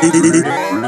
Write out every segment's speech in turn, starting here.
Yeah.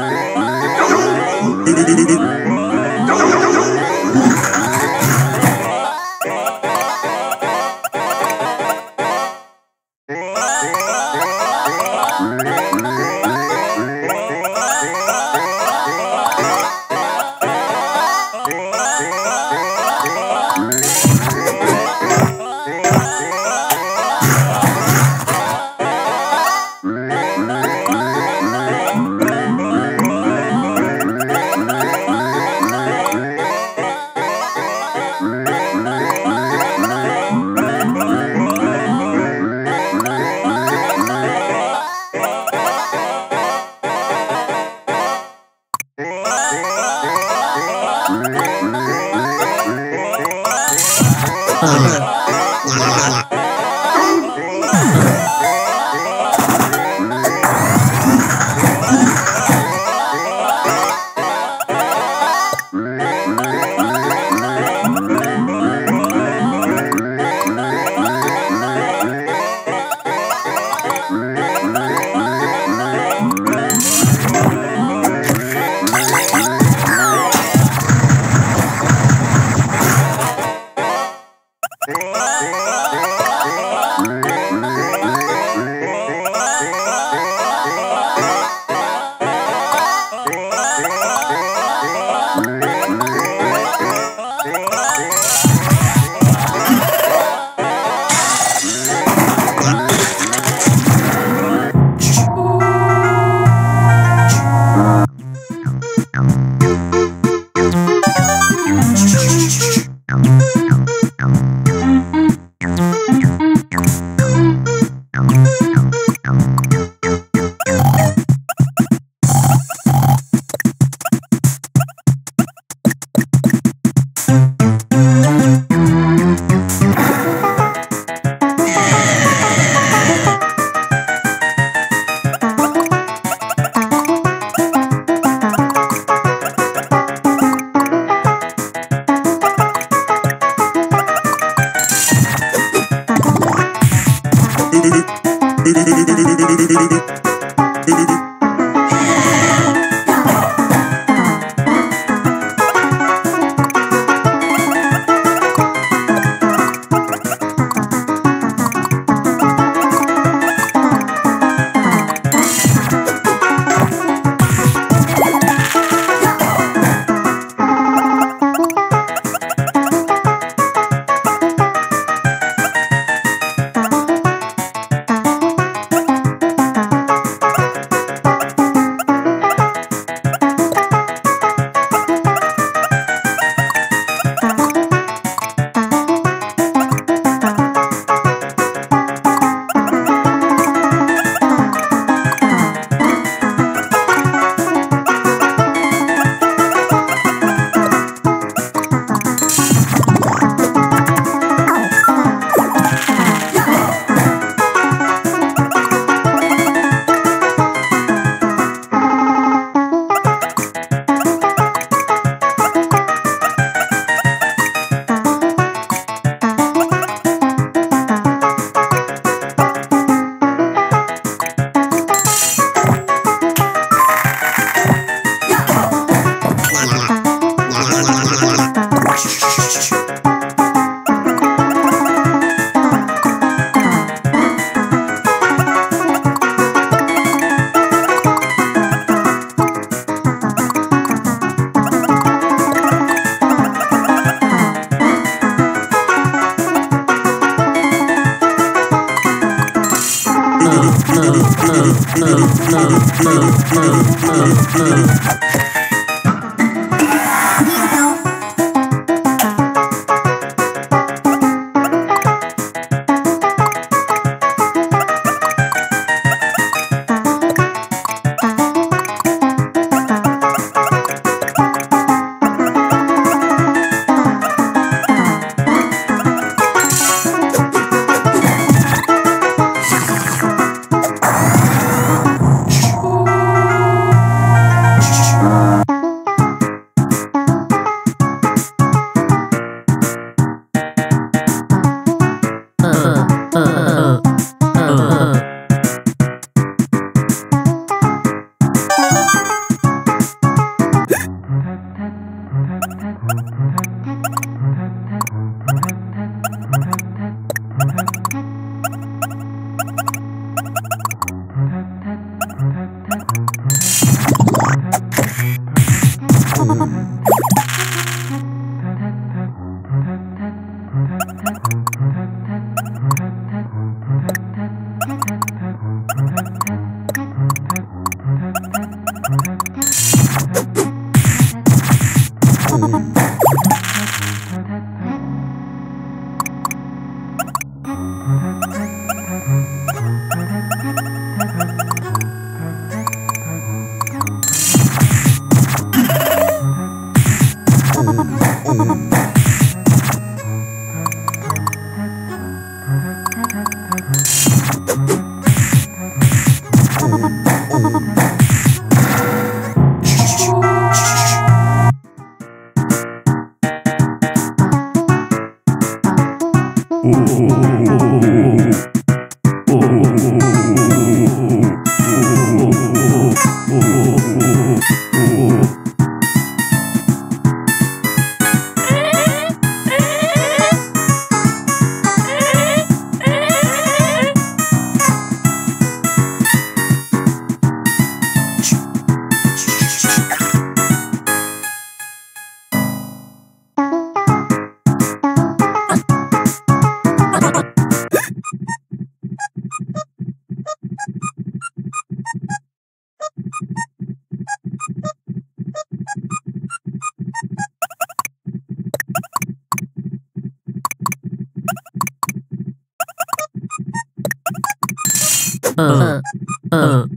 うん。うん。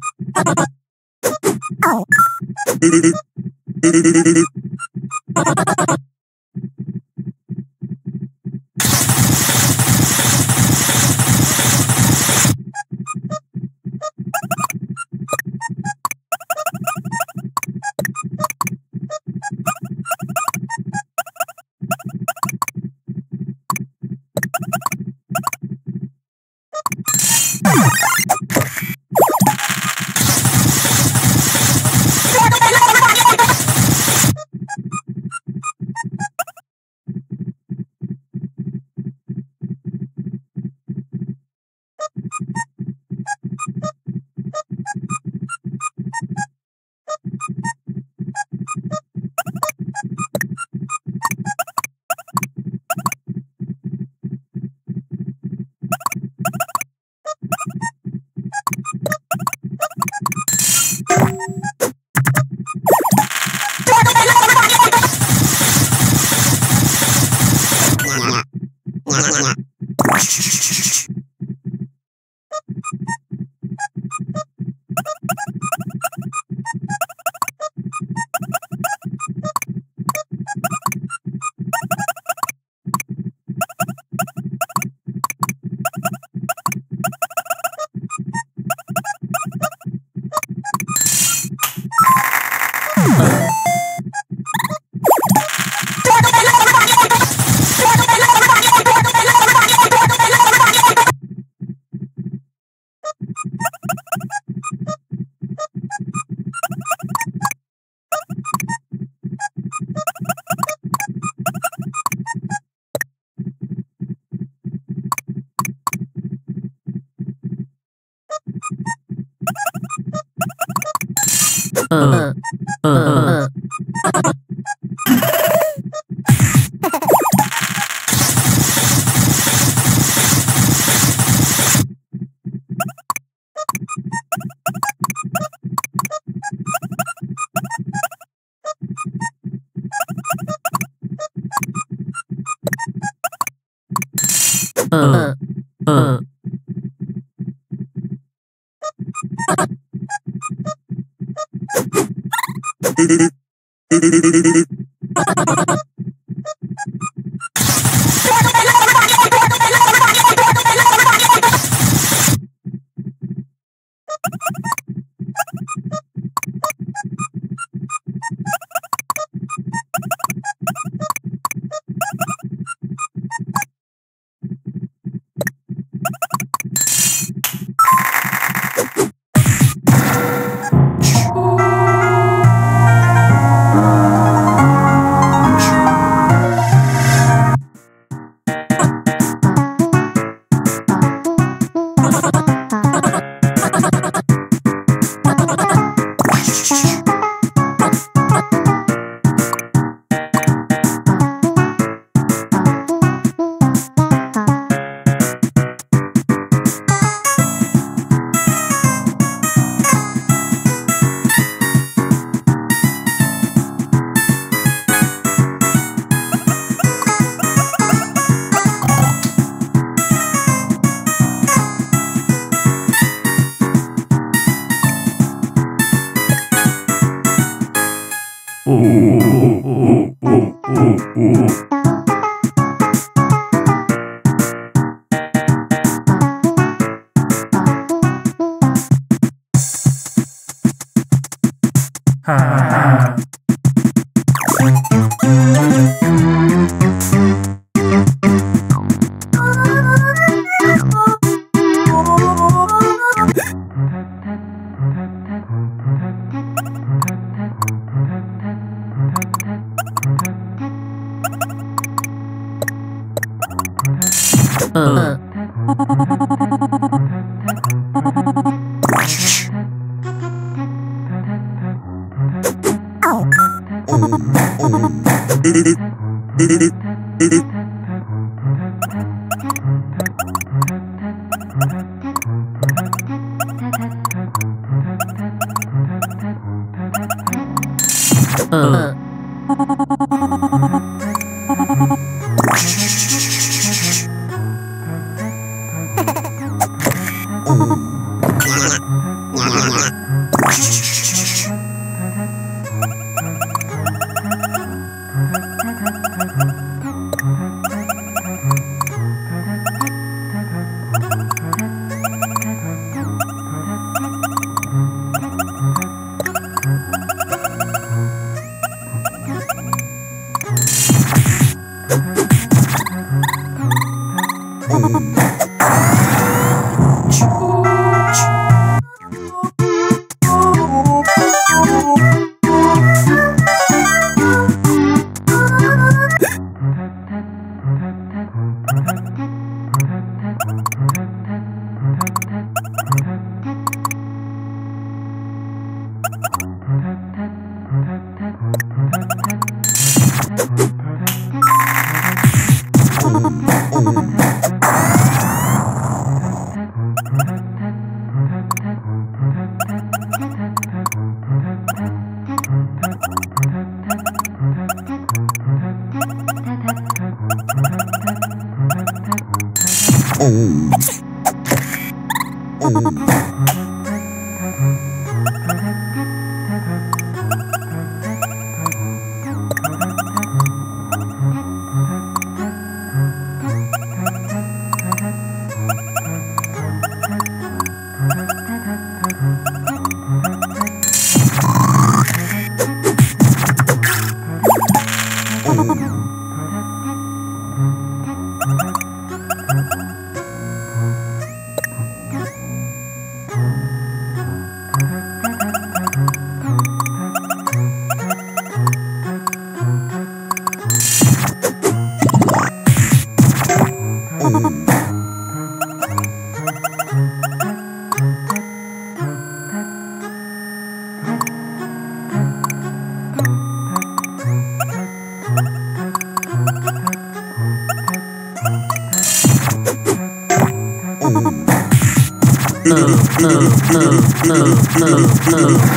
no, no, no, no.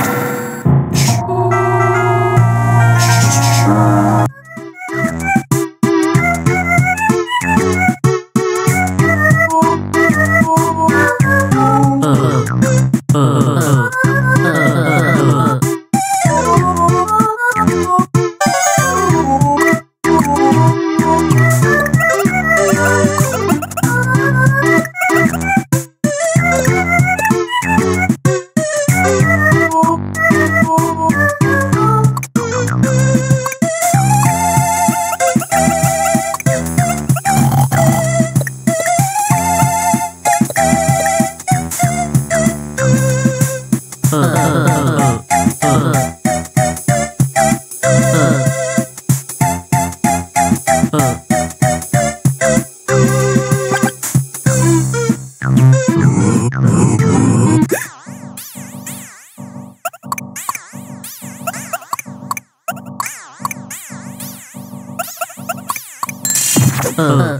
Oh.